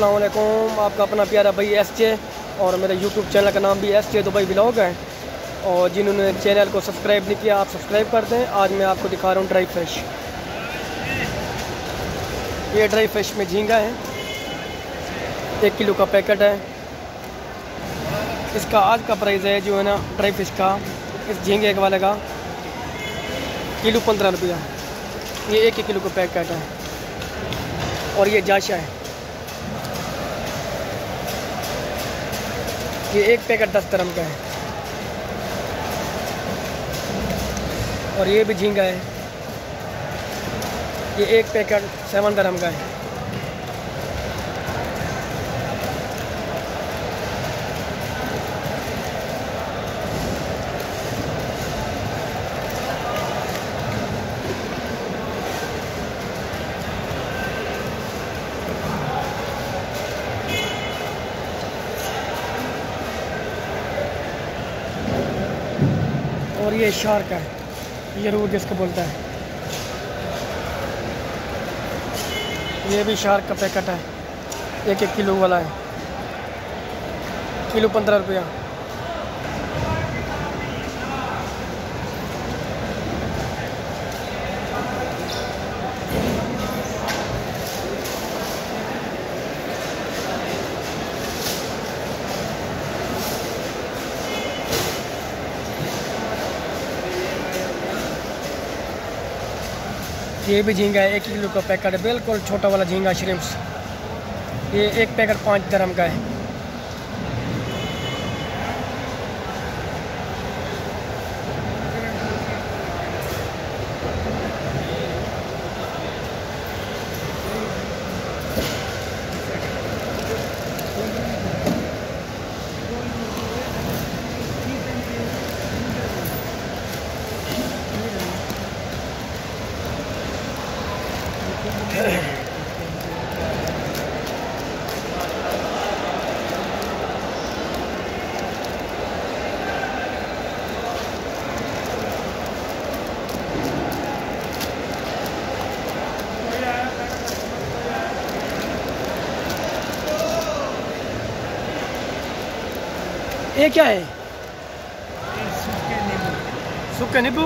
अस्सलाम वालेकुम, आपका अपना प्यारा भाई एस जे और मेरे यूट्यूब चैनल का नाम भी एस जे दुबई ब्लॉग है। और जिन्होंने चैनल को सब्सक्राइब नहीं किया, आप सब्सक्राइब कर दें। आज मैं आपको दिखा रहा हूँ ड्राई फ़िश ये ड्राई फ़िश में झींगा है। एक किलो का पैकेट है। इसका आज का प्राइस है जो है ना ड्राई फ़िश का, इस झींगे वाले का, किलो पंद्रह रुपया। ये एक ही किलो का पैकेट है। और ये जाशा है। ये एक पैकेट दस तरम का है। और ये भी झींगा है। ये एक पैकेट सेवन तरम का है। और ये शार्क है। ये रूर जिसको बोलता है। ये भी शार्क का पैकेट है। एक एक किलो वाला है। किलो पंद्रह रुपया। ये भी झींगा है, एक किलो का पैकेट, बिल्कुल छोटा वाला झींगा श्रिम्स ये एक पैकेट पाँच धर्म का है। ये क्या है? सूखे नींबू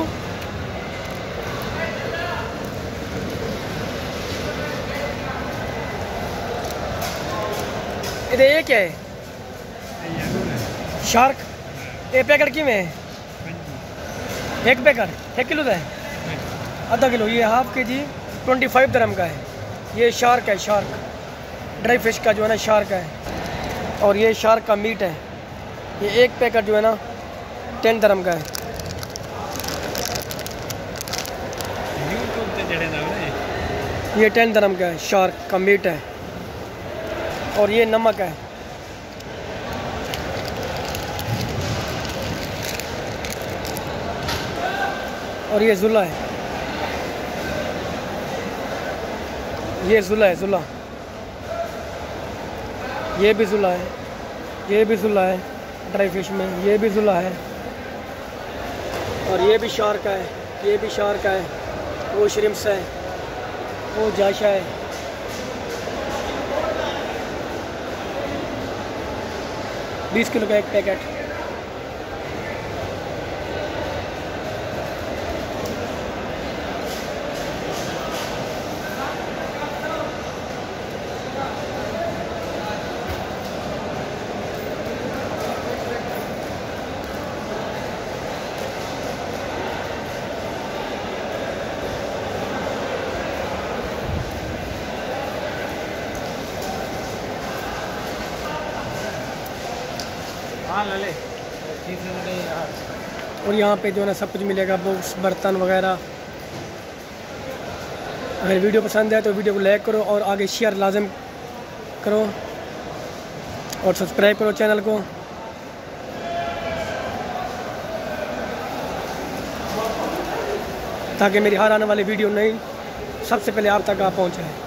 इधर ये क्या है? शार्क। ये पैकेट की में है? एक पैकेट। एक किलो का है आधा किलो। ये हाफ़ के जी ट्वेंटी फाइव दरम का है। ये शार्क है शार्क। ड्राई फ़िश का जो है ना शार्क है। और ये शार्क का मीट है। ये एक पैकेट जो है ना टेन धर्म का है। ये। टेन धर्म का है शार्क का मीट है। और ये नमक है। और ये जुला है। ये जुला है जुला ये भी जुला है ये भी जुला है। ड्राई फ़िश में। ये भी जुला है। और ये भी शार्क है। ये भी शार्क है। वो श्रिम्स है। वो जाशा है। बीस किलो का एक पैकेट। और यहाँ पे जो है ना सब कुछ मिलेगा बुक्स बर्तन वगैरह। अगर वीडियो पसंद है तो वीडियो को लाइक करो और आगे शेयर लाजम करो और सब्सक्राइब करो चैनल को। ताकि मेरी हर आने वाली वीडियो नहीं सबसे पहले आप तक आप पहुँचे।